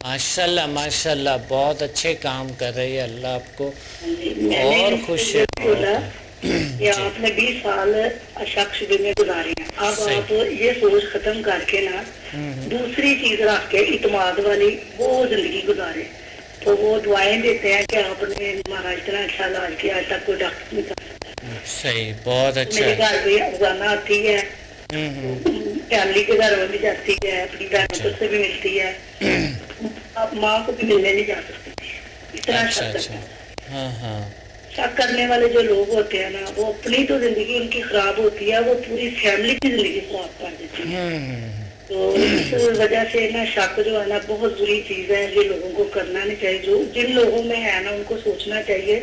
माशाल्लाह माशाल्लाह बहुत अच्छे काम कर रही है अल्लाह आपको। और खुश है। बोला आपने बीस साल शख्स में गुजारे हैं। अब आप ये सोच खत्म करके ना दूसरी चीज़ रख के इतमाद वाली वो ज़िंदगी गुजारे। तो वो दुआएँ देते हैं कि आपने हमारा इतना अच्छा इलाज किया आज तक कोई डॉक्टर नहीं कर सकता सही बहुत अच्छा। मेरे घर भी रोज़ाना आती है। फैमिली के घर में भी जाती है अपनी बहनों से भी मिलती है। अब माँ को भी मिलने नहीं जा सकती। इतना अच्छा शक अच्छा। हाँ। हाँ शक करने वाले जो लोग होते हैं ना वो अपनी तो ज़िंदगी उनकी खराब होती है वो पूरी फैमिली की ज़िंदगी खराब कर देती है। तो इस वजह से ना शक जो है ना बहुत बुरी चीज़ है ये लोगों को करना नहीं चाहिए। जो जिन लोगों में है ना उनको सोचना चाहिए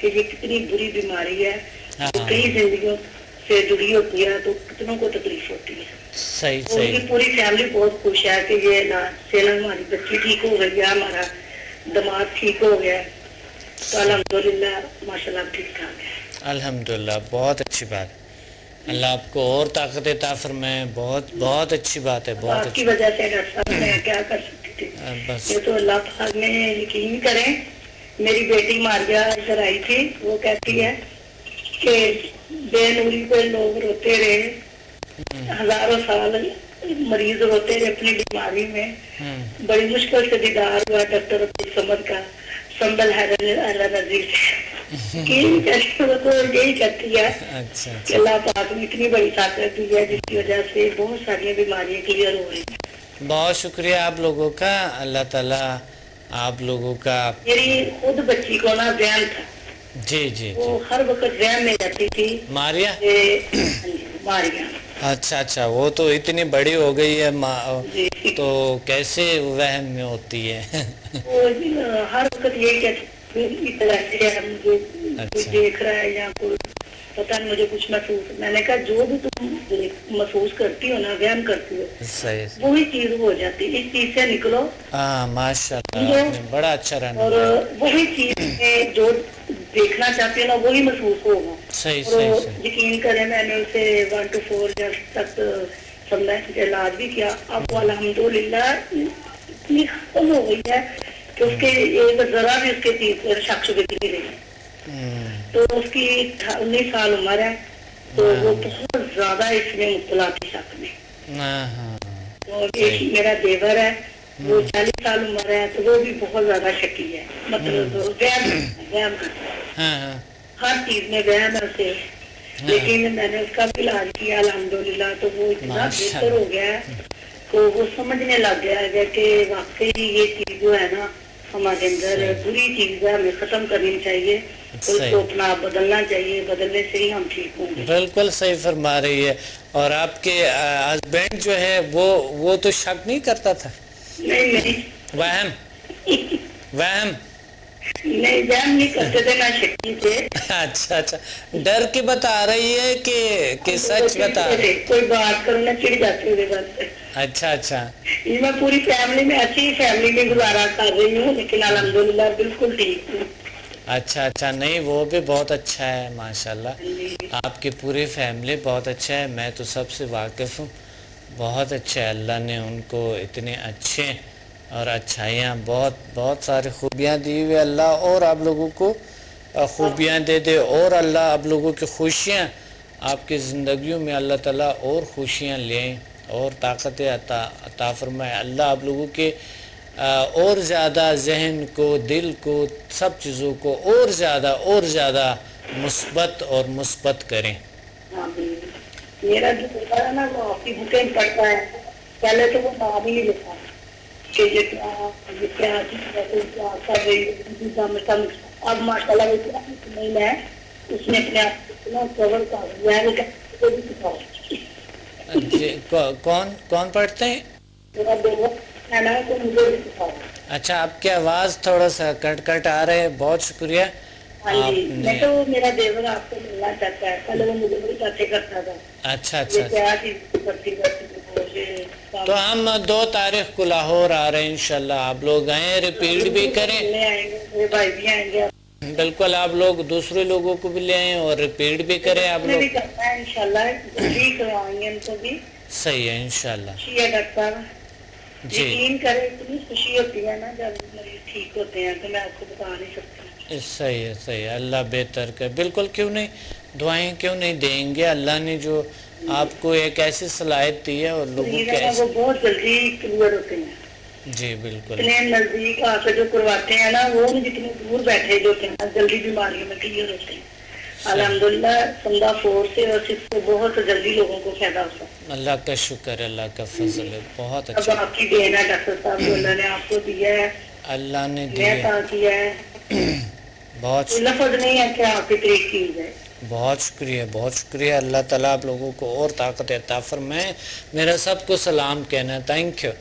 कि ये कितनी बुरी बीमारी है हाँ। जो कई जिंदगियों से जुड़ी होती है तो कितनों को तकलीफ़ होती है। सही तो उनकी सही पूरी फैमिली बहुत खुश है कि ये ना सेना हमारी बच्ची ठीक हो गई है हमारा दिमाग ठीक हो गया। तो अलहमदुल्ला माशाल्लाह ठीक ठाक है। अल्हम्दुलिल्लाह बहुत अच्छी बात। अल्लाह आपको और ताकत अता फरमाए बहुत बहुत अच्छी बात है बहुत अच्छी। वजह से डॉक्टर साहब मैं क्या कर सकती थी? बस। ये तो अल्लाह पाक ने यकीन करें मेरी बेटी मारिया इधर आई थी वो कहती है कि बेनूरी पे लोग रोते रहे। हज़ारों साल मरीज़ रोते रहे अपनी बीमारी में। हम्म, बड़ी मुश्किल से दीदार हुआ डॉक्टर अब्दुल समद का। संबल है नजीर कि तो यही कहती है अच्छा अच्छा अल्लाह पाक ने इतनी बड़ी ताकत दी है जिसकी वजह से बहुत सारी बीमारियाँ क्लियर हो रही हैं। बहुत शुक्रिया आप लोगों का। अल्लाह ताला आप लोगों का मेरी खुद बच्ची को ना वहम था। जी जी वो जी हर वक्त वहम में रहती थी। मारिया? मारिया। अच्छा अच्छा वो तो इतनी बड़ी हो गई है माँ तो कैसे वहम में होती है? वो हर वक्त कहती कोई अच्छा। देख रहा है या कोई पता नहीं मुझे कुछ महसूस मैंने कहा जो भी तुम महसूस करती हो ना वहम करती हो सही। वही चीज़ हो जाती है। इस चीज़ से निकलो। हाँ माशाल्लाह। आपने बड़ा अच्छा रहना और वही चीज़ जो देखना चाहती हो ना वही महसूस होगा सही सही सही। यकीन करें मैंने उसे वन टू फोर तक समझा इलाज भी किया। अब वो अल्हम्दुलिल्लाह इतनी खत्म हो गई है कि उसके एक जरा भी उसके शक शुबे नहीं रही। हम्म, तो उसकी उन्नीस साल उम्र है तो वो बहुत ज़्यादा इसमें मुबला थी शक में। हाँ हाँ। और एक मेरा देवर है वो चालीस साल उम्र है तो वो भी बहुत ज़्यादा शकी है। मतलब वहम वहम करता है हाँ हाँ हर चीज़ में वहम है। उसे लेकिन मैंने उसका भी इलाज किया अल्हम्दुलिल्लाह तो वो इतना बेहतर हो गया है तो वो समझने लग गया है कि वाकई ये चीज़ जो है ना हमारे अंदर बुरी चीज़ है हमें खत्म करनी चाहिए। तो उसको अपना बदलना चाहिए बदलने से ही हम ठीक होंगे। बिल्कुल सही फरमा रही है। और आपके हस्बैंड जो है वो वो तो शक नहीं करता था? नहीं नहीं। वहम? वहम? नहीं वहम नहीं करते थे ना शक्ति थे अच्छा अच्छा। डर के बता रही है कि कि सच बता रही। कोई बात करो ना चिढ़ जाते हुए बस अच्छा अच्छा। ये मैं पूरी फैमिली में अच्छी फैमिली में गुजारा कर रही हूँ लेकिन अल्हम्दुलिल्लाह बिल्कुल ठीक हूँ। अच्छा अच्छा। नहीं वो भी बहुत अच्छा है माशाल्लाह। आपकी पूरी फैमिली बहुत अच्छा है। मैं तो सबसे वाकिफ़ हूँ। बहुत अच्छा है। अल्लाह ने उनको इतने अच्छे और अच्छाइयाँ, बहुत बहुत सारी खूबियाँ दी हुई अल्लाह और आप लोगों को खूबियाँ दे दे और अल्लाह आप लोगों की खुशियाँ आपकी ज़िंदगियों में अल्लाह ताला और खुशियाँ लें और ताकत अता अता फरमाए। अल्लाह आप लोगों के और ज़्यादा जहन को, दिल को, सब चीज़ों को और ज़्यादा और ज़्यादा मुस्बत और मुस्बत करें। मेरा जो है ना, वो पढ़ता है। पहले तो वो नाम ही लिखा। कि है, अब इतना नहीं है उसने अपने आप को इतना कवर कर दिया है वो कहता है, "कोई भी सिखाओ जी, कौ, कौन कौन पढ़ते हैं? अच्छा आपकी आवाज़ थोड़ा सा कट कट आ रहे है बहुत शुक्रिया। हाँ आपने मैं तो मेरा देवर आपको मिलना चाहता है पहले वो मुझे बड़ी बातें करता था। अच्छा अच्छा तो हम दो तारीख को लाहौर आ रहे हैं इंशाल्लाह। आप लोग आए रिपीट भी करें। बिल्कुल आप लोग दूसरे लोगों को भी ले आए और रिपीट भी करें आप लोग। सही है साहब। जी। करें इतनी खुशी होती है ना जब मरीज़ ठीक होते हैं तो मैं आपको बता नहीं सकती। सही है सही है। अल्लाह बेहतर कर। बिल्कुल क्यों नहीं? दुआएँ क्यों नहीं देंगे? अल्लाह ने जो आपको एक ऐसी सलाहियत दी है और लोगों के वो बहुत जल्दी क्लियर होते हैं। जी बिल्कुल। इतने नज़दीक आकर जो करवाते हैं ना वो जितने दूर बैठे जो होते हैं जल्दी बीमारियों में क्लियर होते हैं। अल्हम्दुलिल्लाह संदा फोर से और सिर्फ़ से बहुत जल्दी लोगों को फ़ायदा होता है। अल्लाह का शुक्र है अल्लाह का फजल है बहुत अच्छा। अब आपकी देन है डॉक्टर साहब जो अल्लाह ने आपको दिया है। अल्लाह ने कहा किया है। बहुत कोई नहीं है कि आपकी तारीफ़ की जाए। बहुत शुक्रिया बहुत शुक्रिया। अल्लाह ताला आप लोगों को और ताकत अता फरमाए मेरा सबको सलाम कहना थैंक यू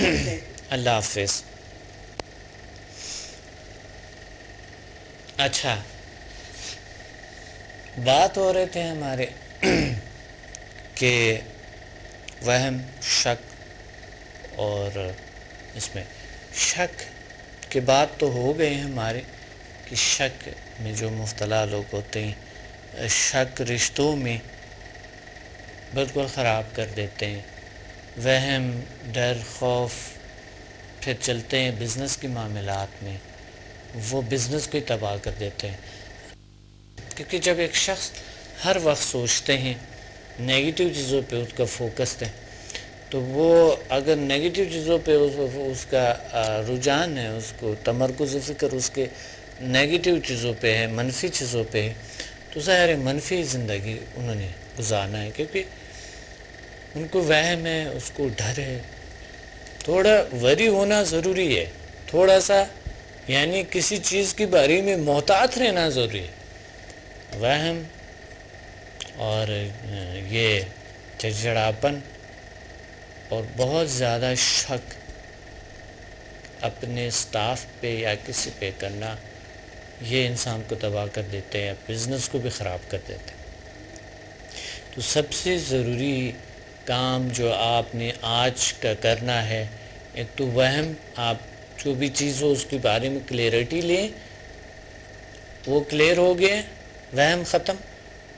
अल्लाह हाफिज। अच्छा। बात हो रहे थे हमारे कि वहम शक और इसमें शक के बात तो हो गए हैं हमारे कि शक में जो मुफ्तला लोग होते हैं शक रिश्तों में बिल्कुल ख़राब कर देते हैं। वहम डर खौफ फिर चलते हैं बिज़नेस के मामलात में। वो बिज़नेस को ही तबाह कर देते हैं। क्योंकि जब एक शख्स हर वक्त सोचते हैं नेगेटिव चीज़ों पे उसका फोकस है तो वो अगर नेगेटिव चीज़ों पे उस, उसका रुझान है उसको तमरकज़ फ़िक्र उसके नेगेटिव चीज़ों पे है मनफी चीज़ों पे है तो ज़ाहिर मनफी ज़िंदगी उन्होंने गुजारना है, क्योंकि उनको वहम है, उसको डर है। थोड़ा वरी होना ज़रूरी है। थोड़ा सा, यानी किसी चीज़ के बारे में मोहतात रहना ज़रूरी है। वहम और ये चिड़चिड़ापन और बहुत ज़्यादा शक अपने स्टाफ पे या किसी पे करना ये इंसान को तबाह कर देते हैं, बिज़नेस को भी ख़राब कर देते हैं। तो सबसे ज़रूरी काम जो आपने आज का करना है, एक तो वहम, आप जो भी चीज़ हो उसके बारे में क्लियरिटी लें, वो क्लियर हो गए, वहम ख़त्म।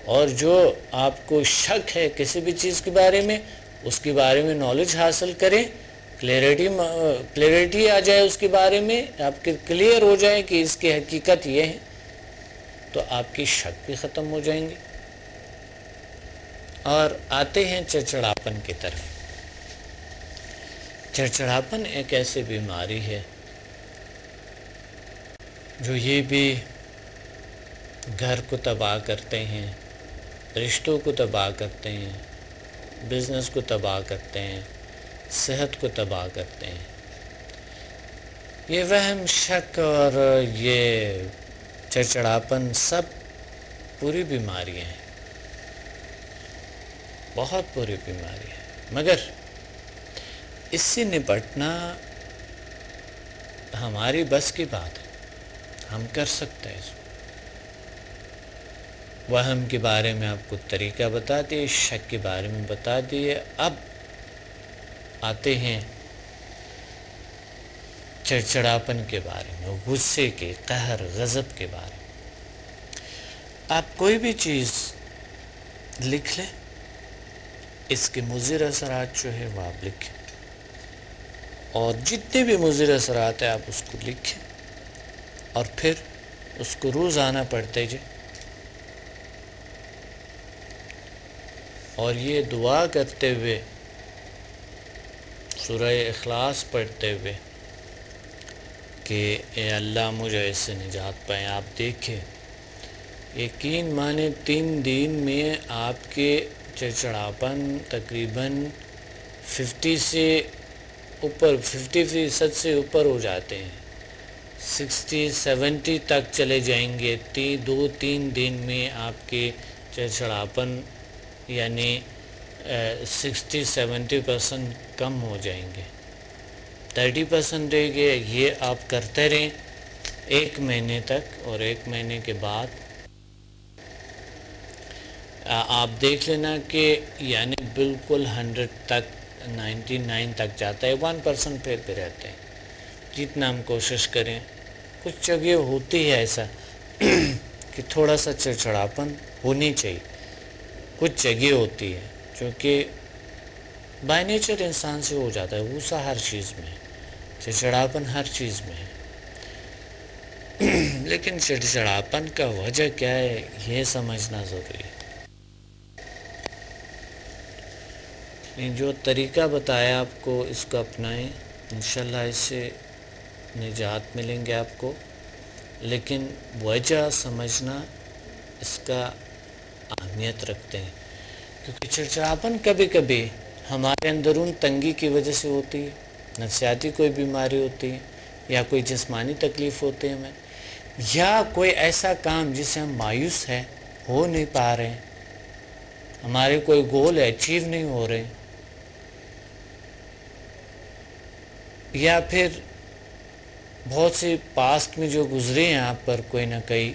और जो आपको शक है किसी भी चीज़ के बारे में, उसके बारे में नॉलेज हासिल करें। क्लियरिटी क्लियरिटी आ जाए उसके बारे में, आपके क्लियर हो जाए कि इसकी हकीकत ये है तो आपकी शक भी ख़त्म हो जाएँगे। और आते हैं चिड़चिड़ापन की तरफ़। चिड़चिड़ापन एक ऐसी बीमारी है, जो ये भी घर को तबाह करते हैं, रिश्तों को तबाह करते हैं बिज़नेस को तबाह करते हैं। सेहत को तबाह करते हैं। ये वहम, शक और ये चिड़चिड़ापन सब पूरी बीमारियाँ हैं। बहुत बुरी बीमारी है। मगर इससे निपटना हमारी बस की बात है। हम कर सकते हैं इसको। वहम के बारे में आपको तरीका बता दिए, शक के बारे में बता दिए। अब आते हैं चिड़चिड़ापन के बारे में, गुस्से के, कहर, गज़ब के बारे में। आप कोई भी चीज़ लिख लें, इसके मुजिर असरात जो है वह आप लिखें। और जितने भी मुजिर असरात है आप उसको लिखें, और फिर उसको रोज़ाना पढ़ते जाए। और ये दुआ करते हुए सूरह अखलास पढ़ते हुए कि, ए अल्लाह, मुझे इससे निजात पाए। आप देखें यकीन माने तीन दिन में आपके चिड़चिड़ापन तकरीबन 50 से ऊपर 50 फ़ीसद से ऊपर हो जाते हैं। 60 70 तक चले जाएँगे। ती, दो, तीन दिन में आपके चिड़चिड़ापन, यानी सिक्सटी सेवेंटी परसेंट कम हो जाएँगे। थर्टी परसेंट रहेंगे ये आप करते रहें एक महीने तक और एक महीने के बाद। आप देख लेना कि यानी बिल्कुल हंड्रेड तक नाइन्टी नाइन तक जाता है वन परसेंट फिर भी रहते हैं। जितना हम कोशिश करें, कुछ जगह होती है ऐसा कि थोड़ा सा चिड़चिड़ापन होनी चाहिए, कुछ जगह होती है। क्योंकि बाय नेचर इंसान से हो जाता है, गुस्सा हर चीज़ में चिड़चिड़ापन हर चीज़ में है। लेकिन चिड़चिड़ापन का वजह क्या है ये समझना ज़रूरी है। जो तरीका बताया आपको, इसको अपनाएँ, इंशाल्लाह इससे निजात मिलेंगे आपको। लेकिन वजह समझना, इसका अहमियत रखते हैं। क्योंकि चिड़चिड़ापन कभी कभी हमारे अंदरून तंगी की वजह से होती है, नफसियाती कोई बीमारी होती है, या कोई जिस्मानी तकलीफ़ होती है हमें, या कोई ऐसा काम जिससे हम मायूस हैं, हो नहीं पा रहे हैं। हमारे कोई गोल अचीव नहीं हो रहे या फिर बहुत से पास्ट में जो गुजरे हैं आप पर कोई ना कहीं,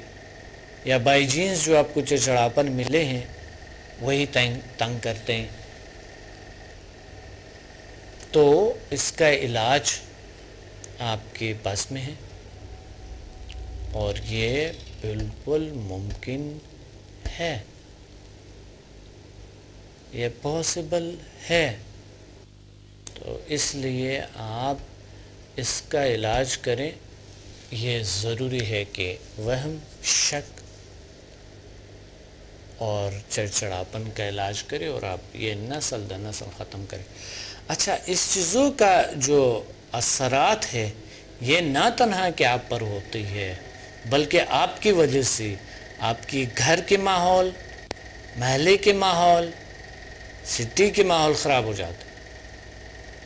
या बाई जो आपको चिड़चिड़ापन मिले हैं वही तंग तंग करते हैं। तो इसका इलाज आपके पास में है। और ये बिल्कुल मुमकिन है। ये पॉसिबल है। तो इसलिए आप इसका इलाज करें। ये ज़रूरी है कि वहम शक और चिड़चिड़ापन का इलाज करें और आप ये नस्ल द नस्ल ख़त्म करें। अच्छा इस चीज़ों का जो असरात है, ये ना तनहा कि आप पर होती है, बल्कि आपकी वजह से आपकी घर के माहौल महल्ले के माहौल, सिटी के माहौल ख़राब हो जाते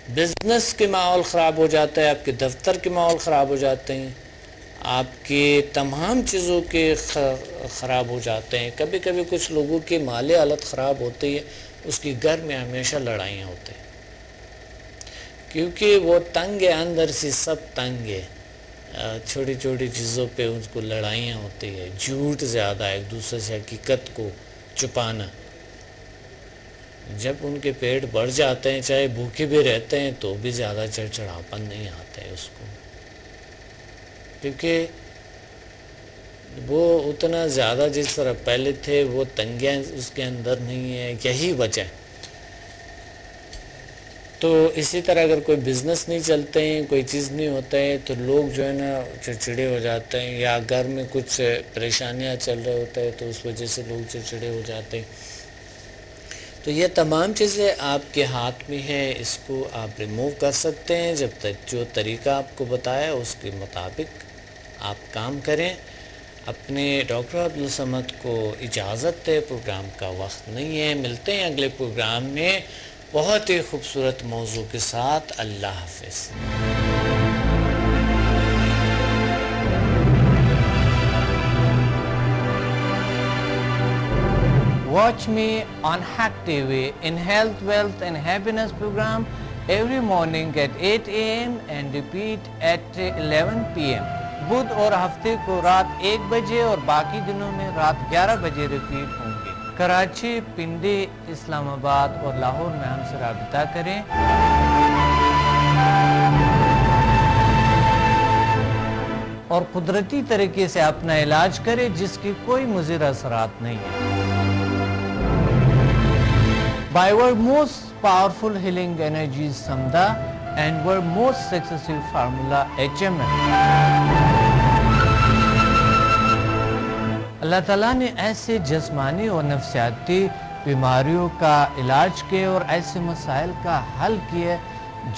बिज़नेस के माहौल ख़राब हो जाता है, आपके दफ्तर के माहौल ख़राब हो जाते हैं। आपके तमाम चीज़ों के ख़राब हो जाते हैं। कभी कभी कुछ लोगों की माली हालत ख़राब होती है, उसकी घर में हमेशा लड़ाइयाँ होती हैं। क्योंकि वो तंग है, अंदर से सब तंग है। छोटी छोटी चीज़ों पे उनको लड़ाइयाँ होती है। झूठ ज़्यादा एक दूसरे से हकीकत को छुपाना। जब उनके पेट बढ़ जाते हैं, चाहे भूखे भी रहते हैं तो भी ज़्यादा चढ़चढ़ापन नहीं आता उसको। क्योंकि वो उतना ज़्यादा जिस तरह पहले थे, वो तंगियाँ उसके अंदर नहीं है, यही वजह तो इसी तरह अगर कोई बिज़नेस नहीं चलते हैं, कोई चीज़ नहीं होता है तो लोग जो है ना चिड़चिड़े हो जाते हैं, या घर में कुछ परेशानियाँ चल रहे होते हैं तो उस वजह से लोग चिड़चिड़े हो जाते हैं। तो ये तमाम चीज़ें आपके हाथ में है, इसको आप रिमूव कर सकते हैं, जब तक जो तरीका आपको बताया, उसके मुताबिक आप काम करें अपने डॉक्टर अब्दुल समद को इजाज़त है प्रोग्राम का वक्त नहीं है मिलते हैं अगले प्रोग्राम में बहुत ही खूबसूरत मौजू के साथ अल्लाह हाफिज़ Watch me on Hack TV in Health, Wealth and Happiness program every morning at 8 a.m. and repeat at 11 p.m. बुध और हफ़्ते को रात एक बजे और बाकी दिनों में रात 11 बजे रिपीट होंगे। कराची, पिंडी, इस्लामाबाद और लाहौर में हमसे रबता करें। और कुदरती तरीके से अपना इलाज करें जिसकी कोई मुजिर असरात नहीं है। By far most powerful healing energy Samda most successful formula एच अल्लाह ताला ने ऐसे जस्मानी और नफसियाती बीमारियों का इलाज किए और ऐसे मसाइल का हल किए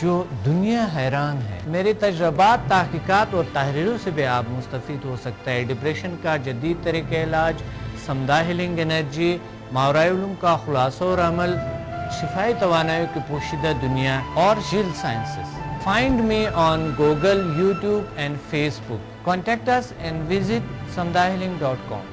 जो दुनिया हैरान है। मेरे तजर्बात, तहकीक़ात और तहरीरों से भी आप मुस्तफ़ हो सकता है। डिप्रेशन का जदीद तरीके इलाज समदा एनर्जी मावराम का खुलासा और अमल, शिफाई तोानाई की पोशीदा दुनिया और जिल sciences. Find me on Google YouTube and Facebook contact us and visit samdahiling.com